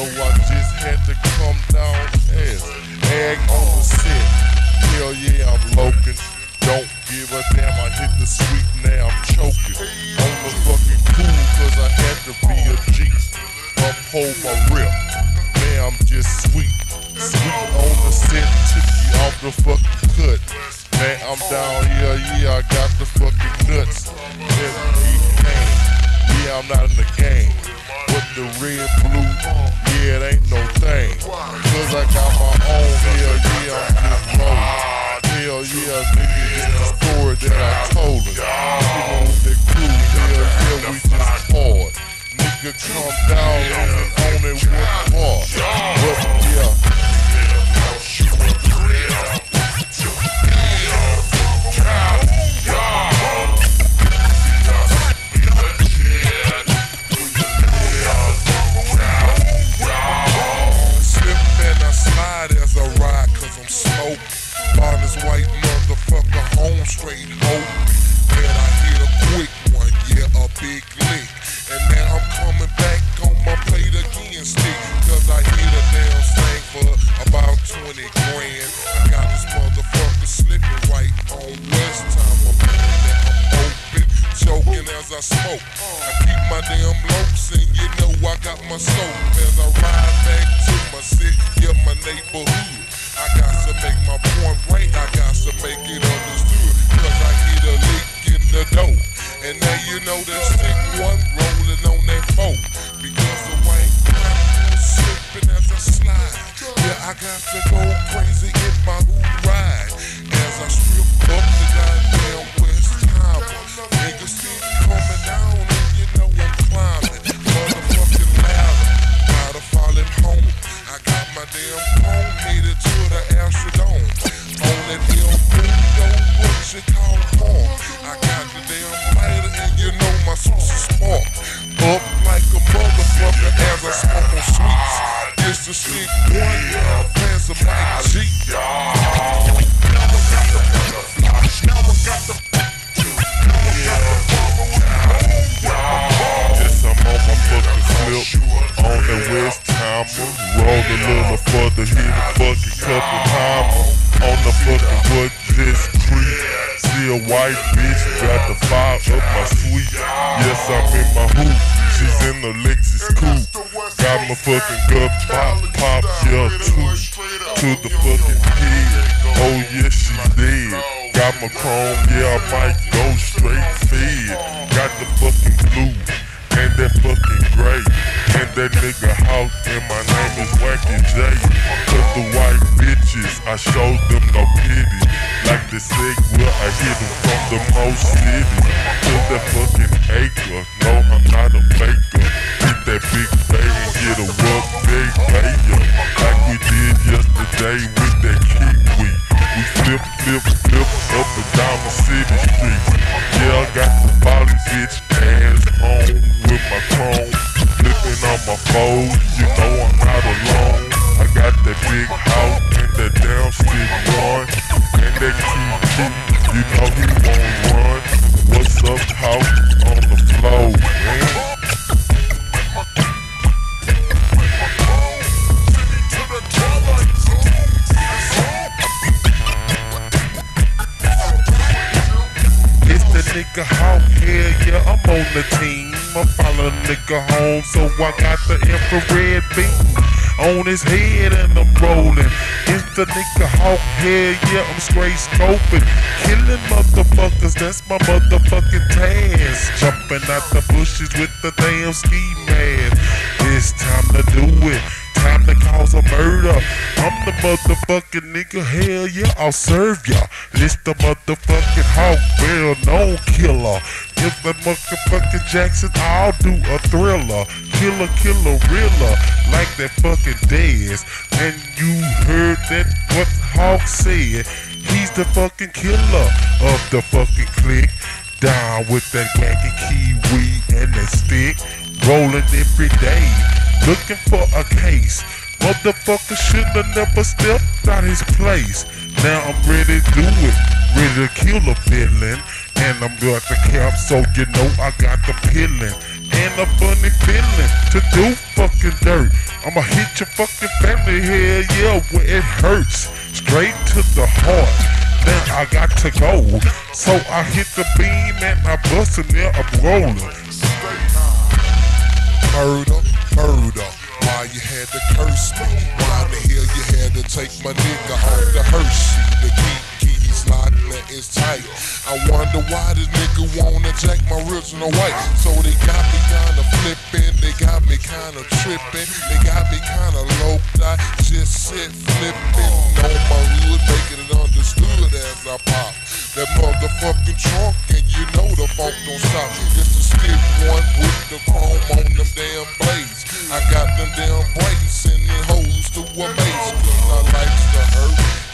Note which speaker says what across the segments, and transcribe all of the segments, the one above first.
Speaker 1: Know I just had to come down ass. Ag on the set. Hell yeah, I'm loking. Don't give a damn, I hit the sweet, now I'm choking. On the fucking cool, cause I had to be a G. Uphold my rip. Man, I'm just sweet. Sweet on the set, took off the fucking cut. Man, I'm down here, yeah, I got the fucking nuts. Yeah, I'm not in the game. But the red, Cause I got my own, hell yeah, I'm just rolling. Hell yeah, nigga, it's the story that I told him. You know, the crew, hell yeah, we just hard. Nigga, come down and on it one bar. Make my point right, I It's the stick this creep. See a white bitch, got the fire up my suite. Yes, I'm in my hoop. She's in the Lexus coupe. Got my fucking gut pop, pop, yeah, two to the fucking head. Oh, yes, she's dead. Got my chrome, yeah, I might go straight fed. Got the fucking blue That nigga house and my name is Wacky J. Cause the white bitches, I showed them no pity. Like the sick where I hit them from the most city. To that fucking acre, no, I'm not a faker. Get that big and get a work big payer. Like we did yesterday home, so I got the infrared beam on his head and I'm rolling. It's the nigga Hawk, hell yeah, I'm straight scoping. Killing motherfuckers, that's my motherfucking task. Jumping out the bushes with the damn ski mask. It's time to do it. Time to cause a murder. I'm the motherfucking nigga, hell yeah, I'll serve ya. This the motherfucking hawk, well known killer. If the motherfucking Jackson, I'll do a thriller. Killer, killer, riller, like that fucking Dez. And you heard that what Hawk said.
Speaker 2: He's the fucking killer of the fucking clique. Down with that wacky kiwi and that stick. Rolling every day, looking for a case. Motherfucker should've never stepped out his place. Now I'm ready to do it, ready to kill a villain. And I'm at the camp, so you know I got the peeling. And a funny feeling to do fucking dirt. I'ma hit your fucking family here, yeah, where it hurts. Straight to the heart. then I got to go. So I hit the beam and I bust in there, I'm rolling. Murder, murder. Why you had to curse me? Why the hell you had to take my nigga off the Hershey? The key, keys locked, is tight. I wonder why this nigga wanna jack my original white. So they got me kinda flipping, they got me kinda tripping, they got me kinda low. I just sit flipping on my hood, making it understood as I pop that motherfucking trunk, and you know the funk don't stop. Just a stick one with the chrome on them damn blades. I got them damn braids sending hoes to a maze. Cause I hurt,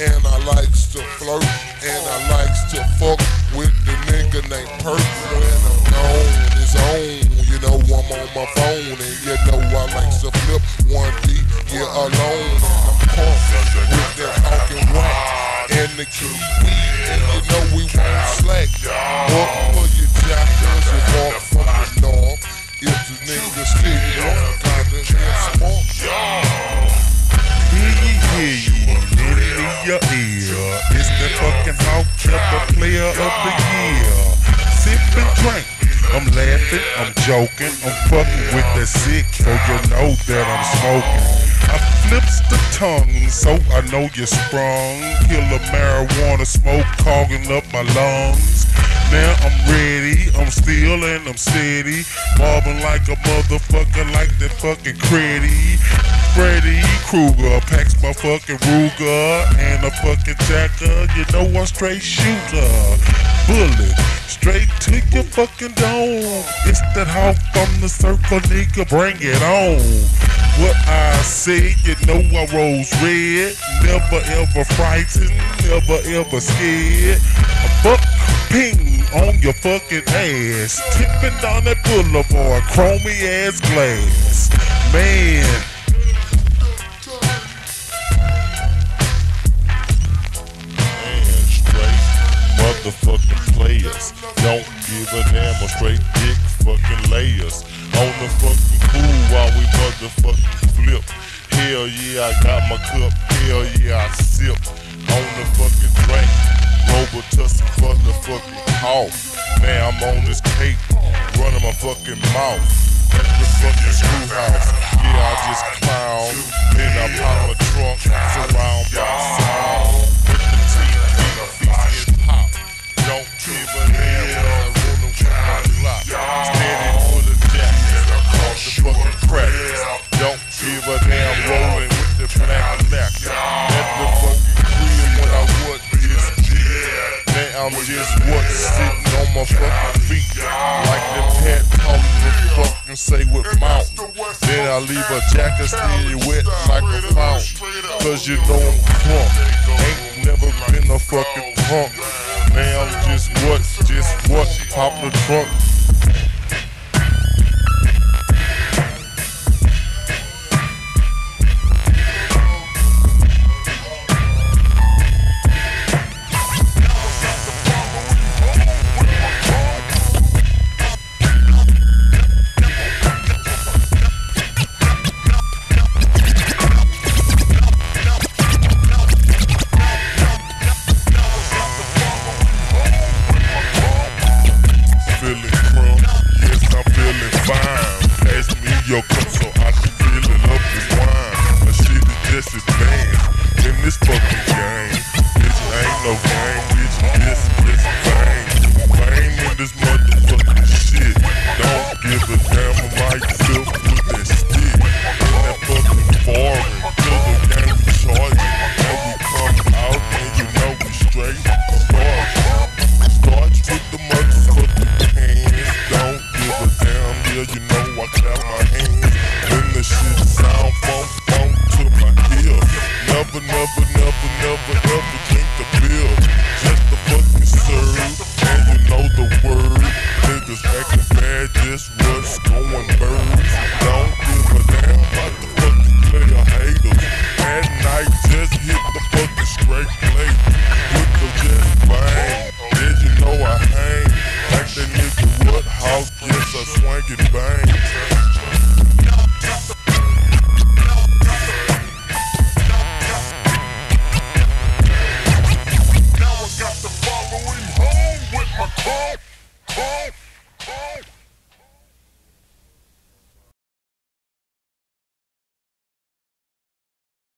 Speaker 2: and I likes to flirt, and I likes to fuck with the nigga named Perk. When I'm gone, it's on. You know I'm on my phone, and you know I likes to flip one D, yeah, alone. And I'm caught with that talking whack and the kiwi, and you know we won't slack. Up for your jackals, you walk from the north. If the niggas kill you, got the head spark. Hear ye, hear ye, in your ear. It's the fucking hawk killer player of the year. Sip and drink. I'm laughing, I'm joking, I'm fucking with the sick, so you know that I'm smoking. I flips the tongue, so I know you're sprung. Killer marijuana smoke clogging up my lungs. Now I'm ready, I'm still and I'm steady. Bobbing like a motherfucker, like that fucking creddy. Freddy Krueger packs my fucking Ruger and a fucking jacker. You know I'm straight shooter. Bullet straight to your fucking dome. It's that hawk from the circle, nigga. Bring it on. What I say, you know I rose red. Never ever frightened, never ever scared. A buck ping on your fucking ass. Tipping down that boulevard, chromey ass glass. Man, motherfucking players. Don't give a damn, a straight dick fucking layers. On the fucking pool while we motherfucking flip. Hell yeah, I got my cup. Hell yeah, I sip. On the fucking drink. Robitussin for the fucking cough. Man, I'm on this cake. Running my fucking mouth. At the fucking schoolhouse. Yeah, I just clown. Then I pop a trunk. Surround by sound. My feet. Like the pet calling the fucking say with mountain. Then I leave a jacket still wet like a fountain. Cause you know I'm crunk. Ain't never been a fucking punk. Man, I'm just what, just what, pop the trunk. your guts.
Speaker 3: this what's going birds down through cause damn fucking player haters. At night just hit the fucking straight play. With the jet bang. Did you know I hang? Like that nigga Woodhouse, yes I swing and bang. Home with my crew.